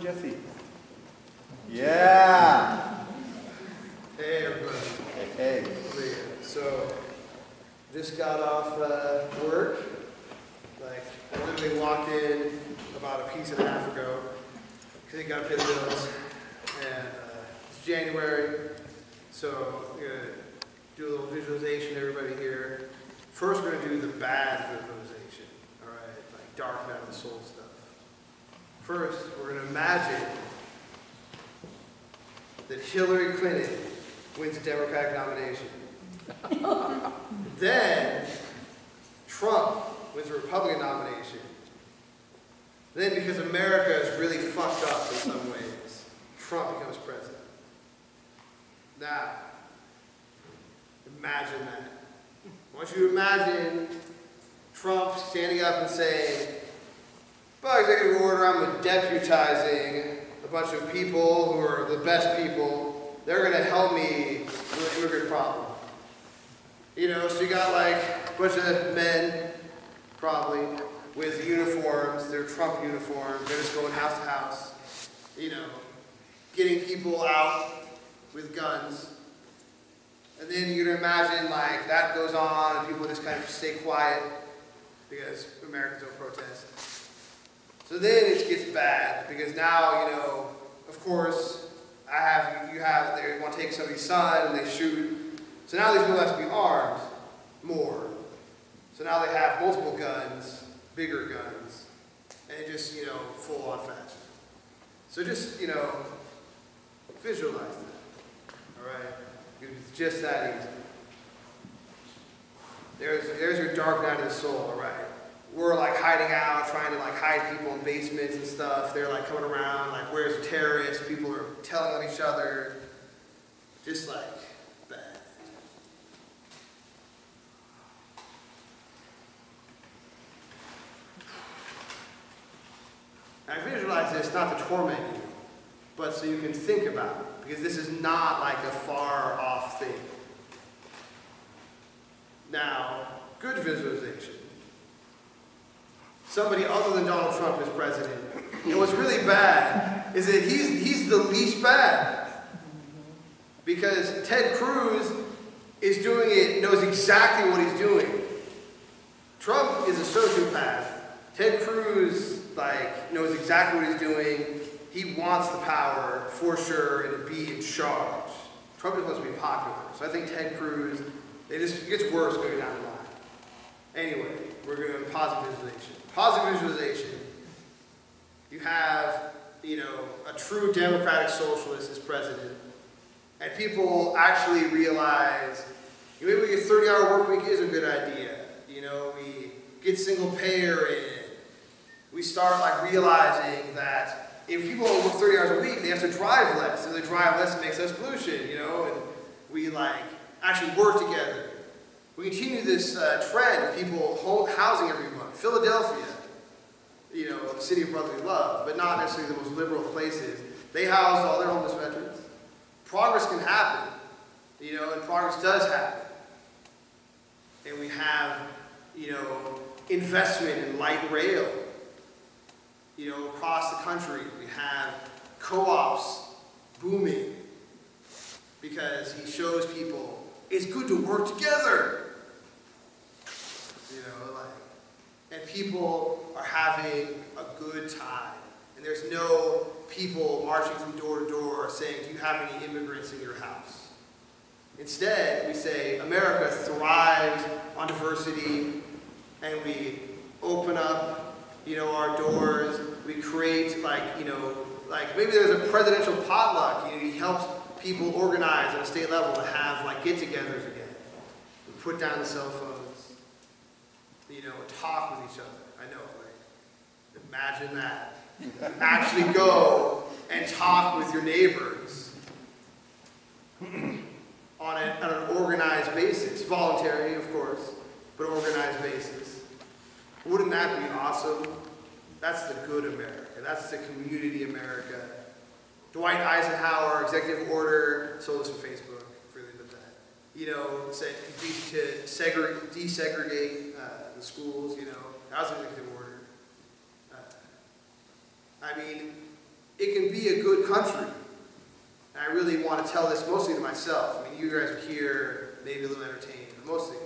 and Jesse. Yeah. Hey everybody. Hey, hey. So, just got off uh, work. Like, I literally walked in about a piece and a half ago. Cause I got to the bills. And uh, it's January, so we're gonna do a little visualization. Everybody here. First, we're gonna do the bad visualization. All right, like dark night of the soul stuff. First, we're gonna imagine that Hillary Clinton wins the Democratic nomination. then Trump wins the Republican nomination. Then, because America is really fucked up in some ways, Trump becomes president. Now, imagine that. I want you to imagine Trump standing up and saying, executive order, I'm deputizing a bunch of people who are the best people. They're going to help me with the immigrant problem. You know, so you got like a bunch of men, probably, with uniforms. They're Trump uniforms. They're just going house to house. You know, getting people out with guns. And then you can imagine like that goes on and people just kind of stay quiet because Americans don't protest. So then it gets bad because now, you know, of course, I have, you have, they want to take somebody's son and they shoot. So now these people have to be armed more. So now they have multiple guns, bigger guns, and just, you know, full on fashion. So just, you know, visualize that. All right? It's just that easy. There's, there's your dark night of the soul, all right? We're like hiding out, trying to like hide people in basements and stuff. They're like coming around, like, where's the terrorists? People are telling on each other. Just like bad. I visualize this not to torment you, but so you can think about it, because this is not like a far off thing. Now, good visualization. Somebody other than Donald Trump is president. And what's really bad is that he's, he's the least bad. Because Ted Cruz is doing it, knows exactly what he's doing. Trump is a sociopath. Ted Cruz, like, knows exactly what he's doing. He wants the power, for sure, and to be in charge. Trump just wants to be popular. So I think Ted Cruz, it just gets worse going down the line. Anyway, we're going to positive visualization. Positive visualization. You have, you know, a true democratic socialist as president, and people actually realize you know, maybe a 30-hour work week is a good idea. You know, we get single payer in. We start like realizing that if people work 30 hours a week, they have to drive less. So they drive less, it makes less pollution, you know, and we like actually work together. We continue this uh, trend of people housing every month. Philadelphia, you know, the city of brotherly love, but not necessarily the most liberal places. They housed all their homeless veterans. Progress can happen, you know, and progress does happen. And we have, you know, investment in light rail, you know, across the country. We have co-ops booming because he shows people it's good to work together. You know, like, and people are having a good time. And there's no people marching from door to door saying, do you have any immigrants in your house? Instead, we say America thrives on diversity and we open up, you know, our doors. We create like, you know, like maybe there's a presidential potluck. You know, he helps people organize at a state level to have like get-togethers again. We put down the cell phones, you know, talk with each other. I know? Imagine that. Actually go and talk with your neighbors on, a, on an organized basis. Voluntary, of course, but organized basis. Wouldn't that be awesome? That's the good America. That's the community America. Dwight Eisenhower, executive order, sold us Facebook. You know, said to segregate, desegregate uh, the schools, you know, that was an executive order. Uh, I mean, it can be a good country. And I really want to tell this mostly to myself. I mean, you guys are here, maybe a little entertained, but mostly